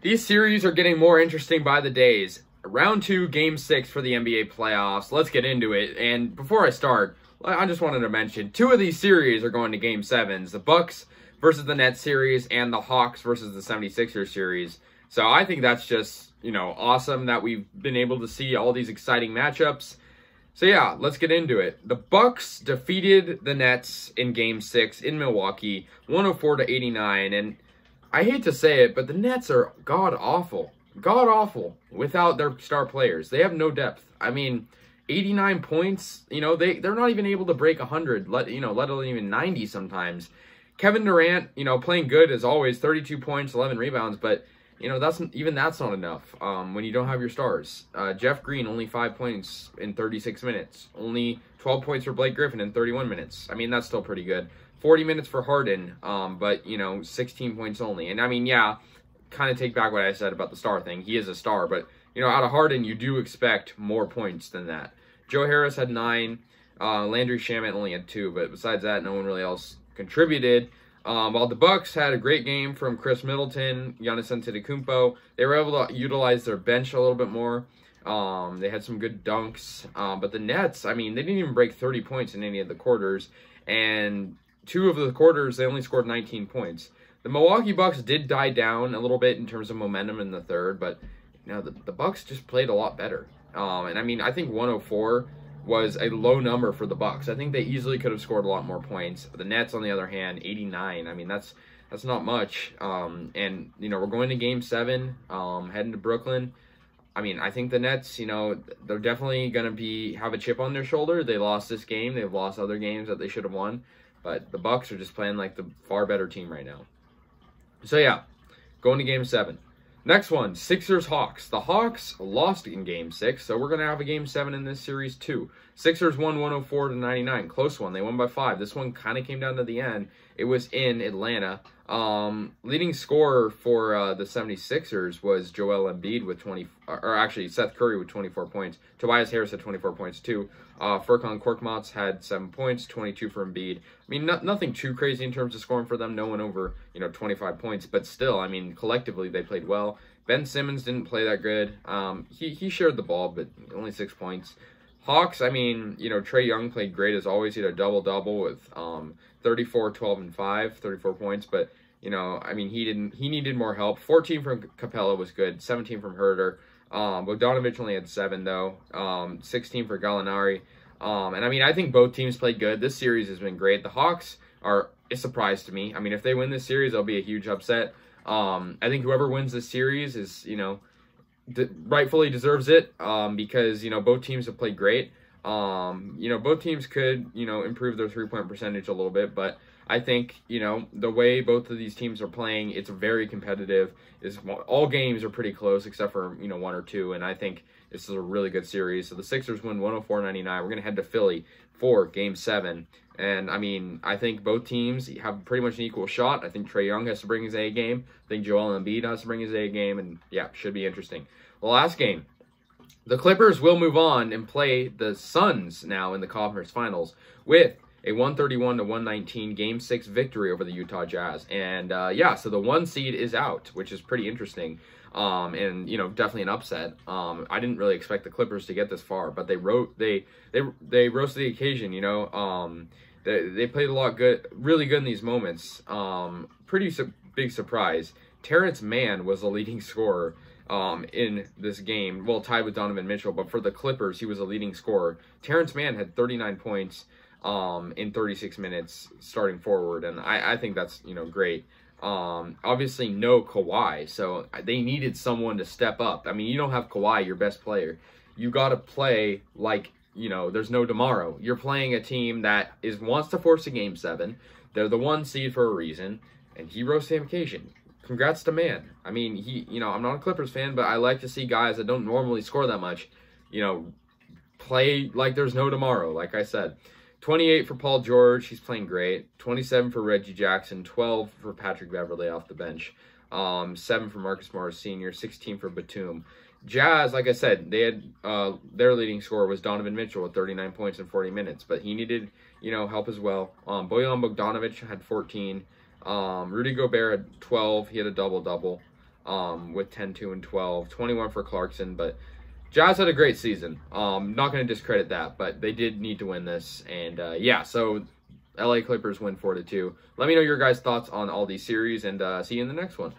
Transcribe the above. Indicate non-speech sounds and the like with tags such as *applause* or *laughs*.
These series are getting more interesting by the days. Round two, game six for the NBA playoffs. Let's get into it. And before I start, I just wanted to mention two of these series are going to game sevens the Bucks versus the Nets series and the Hawks versus the 76ers series. So I think that's just, you know, awesome that we've been able to see all these exciting matchups. So yeah, let's get into it. The Bucks defeated the Nets in game 6 in Milwaukee, 104 to 89 and I hate to say it, but the Nets are god awful. God awful without their star players. They have no depth. I mean, 89 points, you know, they they're not even able to break 100, let you know, let alone even 90 sometimes. Kevin Durant, you know, playing good as always, 32 points, 11 rebounds, but you know that's even that's not enough um, when you don't have your stars. Uh, Jeff Green only five points in 36 minutes, only 12 points for Blake Griffin in 31 minutes. I mean that's still pretty good. 40 minutes for Harden, um, but you know 16 points only. And I mean yeah, kind of take back what I said about the star thing. He is a star, but you know out of Harden you do expect more points than that. Joe Harris had nine. Uh, Landry Shamet only had two, but besides that, no one really else contributed. Um, while the Bucks had a great game from Khris Middleton, Giannis Antetokounmpo, they were able to utilize their bench a little bit more. Um, they had some good dunks, um, but the Nets, I mean, they didn't even break 30 points in any of the quarters, and two of the quarters they only scored 19 points. The Milwaukee Bucks did die down a little bit in terms of momentum in the third, but you know the, the Bucks just played a lot better. Um, and I mean, I think 104 was a low number for the Bucks. I think they easily could have scored a lot more points. The Nets, on the other hand, 89. I mean, that's that's not much. Um, and you know, we're going to Game Seven, um, heading to Brooklyn. I mean, I think the Nets, you know, they're definitely going to be have a chip on their shoulder. They lost this game. They've lost other games that they should have won, but the Bucks are just playing like the far better team right now. So yeah, going to Game Seven. Next one, Sixers Hawks. The Hawks lost in game six, so we're going to have a game seven in this series too. Sixers won 104 to 99. Close one. They won by five. This one kind of came down to the end. It was in Atlanta. Um, leading scorer for uh, the 76ers was Joel Embiid with 20, or actually Seth Curry with 24 points. Tobias Harris had 24 points too. Uh, Furkan Korkmaz had seven points, 22 for Embiid. I mean, not, nothing too crazy in terms of scoring for them. No one over, you know, 25 points, but still, I mean, collectively they played well. Ben Simmons didn't play that good. Um, he, he shared the ball, but only six points. Hawks, I mean, you know, Trae Young played great as always. He had a double double with um, 34, 12, and 5, 34 points. But, you know, I mean, he didn't, he needed more help. 14 from Capela was good, 17 from Huerter. Um, Bogdanovic only had seven, though, um, 16 for Gallinari. Um, and I mean, I think both teams played good. This series has been great. The Hawks are a surprise to me. I mean, if they win this series, it'll be a huge upset. Um, I think whoever wins this series is, you know, rightfully deserves it um, because, you know, both teams have played great. Um, you know, both teams could, you know, improve their three point percentage a little bit, but I think, you know, the way both of these teams are playing, it's very competitive. Is all games are pretty close except for, you know, one or two, and I think this is a really good series. So the Sixers win 104-99. We're going to head to Philly for game 7. And I mean, I think both teams have pretty much an equal shot. I think Trae Young has to bring his A game. I think Joel Embiid has to bring his A game and yeah, should be interesting. The last game, the Clippers will move on and play the Suns now in the conference finals with a 131 to 119 game six victory over the Utah Jazz. And uh, yeah, so the one seed is out, which is pretty interesting. Um, and you know, definitely an upset. Um, I didn't really expect the Clippers to get this far, but they wrote they they they rose to the occasion. You know, um, they they played a lot good, really good in these moments. Um, pretty su- big surprise. Terrence Mann was the leading *laughs* scorer um, in this game. Well, tied with Donovan Mitchell, but for the Clippers, he was a leading scorer. Terrence Mann had 39 points um, in 36 minutes starting forward, and I, I think that's you know great. Um, obviously, no Kawhi, so they needed someone to step up. I mean, you don't have Kawhi, your best player. You got to play like you know. There's no tomorrow. You're playing a team that is wants to force a game seven. They're the one seed for a reason, and he rose to the occasion congrats to Mann. I mean, he, you know, I'm not a Clippers fan, but I like to see guys that don't normally score that much, you know, play like there's no tomorrow, like I said. 28 for Paul George, he's playing great. 27 for Reggie Jackson, 12 for Patrick Beverley off the bench. Um, 7 for Marcus Morris Sr., 16 for Batum. Jazz, like I said, they had uh, their leading scorer was Donovan Mitchell with 39 points in 40 minutes, but he needed, you know, help as well. Um, Bojan Bogdanovic had 14. Um, Rudy Gobert had 12. He had a double double. um, with 10, 2, and 12. 21 for Clarkson, but Jazz had a great season. Um, not going to discredit that, but they did need to win this. And uh, yeah, so LA Clippers win 4 to 2. Let me know your guys' thoughts on all these series, and uh, see you in the next one.